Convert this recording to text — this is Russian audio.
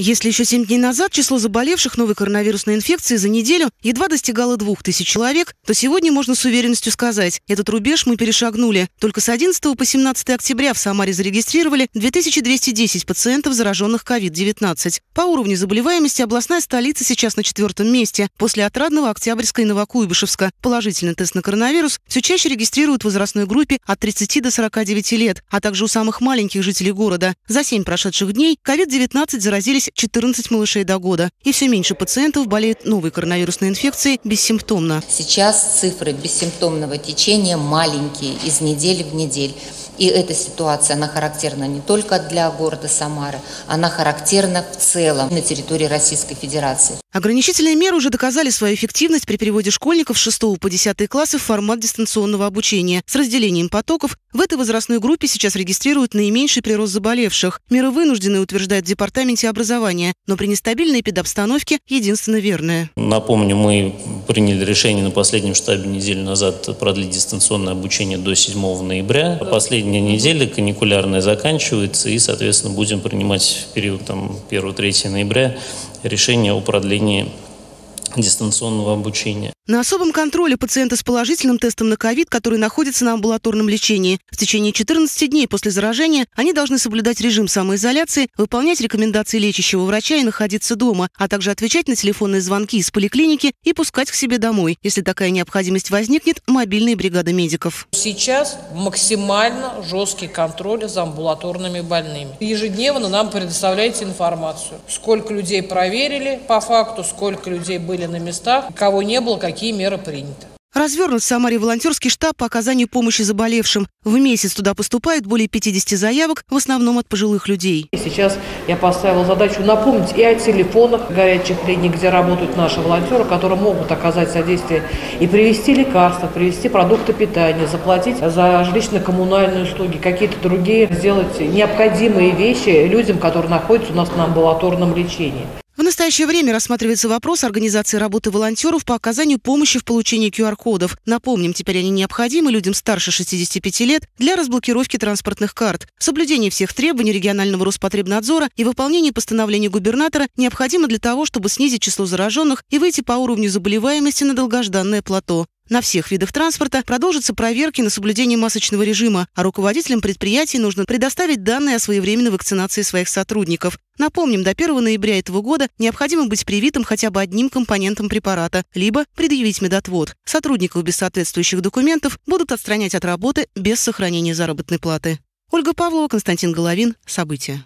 Если еще 7 дней назад число заболевших новой коронавирусной инфекцией за неделю едва достигало 2000 человек, то сегодня можно с уверенностью сказать, этот рубеж мы перешагнули. Только с 11 по 17 октября в Самаре зарегистрировали 2210 пациентов, зараженных COVID-19. По уровню заболеваемости областная столица сейчас на четвертом месте. После отрадного Октябрьска и Новокуйбышевска. Положительный тест на коронавирус все чаще регистрируют в возрастной группе от 30 до 49 лет, а также у самых маленьких жителей города. За 7 прошедших дней COVID-19 заразились 14 малышей до года. И все меньше пациентов болеют новой коронавирусной инфекцией бессимптомно. Сейчас цифры бессимптомного течения маленькие, из недели в неделю. И эта ситуация, она характерна не только для города Самары, она характерна в целом на территории Российской Федерации. Ограничительные меры уже доказали свою эффективность при переводе школьников с 6 по 10 классы в формат дистанционного обучения. С разделением потоков в этой возрастной группе сейчас регистрируют наименьший прирост заболевших. Меры вынуждены, утверждает в Департаменте образования, но при нестабильной педобстановке единственно верное. Напомню, мы приняли решение на последнем штабе неделю назад продлить дистанционное обучение до 7 ноября. Последняя неделя каникулярная заканчивается, и, соответственно, будем принимать в период там, 1-3 ноября решение о продлении дистанционного обучения. На особом контроле пациенты с положительным тестом на ковид, которые находятся на амбулаторном лечении. В течение 14 дней после заражения они должны соблюдать режим самоизоляции, выполнять рекомендации лечащего врача и находиться дома, а также отвечать на телефонные звонки из поликлиники и пускать к себе домой. Если такая необходимость возникнет, мобильные бригады медиков. Сейчас максимально жесткий контроль за амбулаторными больными. Ежедневно нам предоставляете информацию, сколько людей проверили по факту, сколько людей были на местах, кого не было, какие какие меры приняты. Развернут в Самаре волонтерский штаб по оказанию помощи заболевшим. В месяц туда поступает более 50 заявок, в основном от пожилых людей. Сейчас я поставила задачу напомнить и о телефонах горячих линий, где работают наши волонтеры, которые могут оказать содействие и привезти лекарства, привезти продукты питания, заплатить за жилищно-коммунальные услуги, какие-то другие, сделать необходимые вещи людям, которые находятся у нас на амбулаторном лечении. Настоящее время рассматривается вопрос организации работы волонтеров по оказанию помощи в получении QR-кодов. Напомним, теперь они необходимы людям старше 65 лет для разблокировки транспортных карт. Соблюдение всех требований регионального Роспотребнадзора и выполнение постановления губернатора необходимо для того, чтобы снизить число зараженных и выйти по уровню заболеваемости на долгожданное плато. На всех видах транспорта продолжатся проверки на соблюдение масочного режима, а руководителям предприятий нужно предоставить данные о своевременной вакцинации своих сотрудников. Напомним, до 1 ноября этого года необходимо быть привитым хотя бы одним компонентом препарата, либо предъявить медотвод. Сотрудников без соответствующих документов будут отстранять от работы без сохранения заработной платы. Ольга Павлова, Константин Головин. События.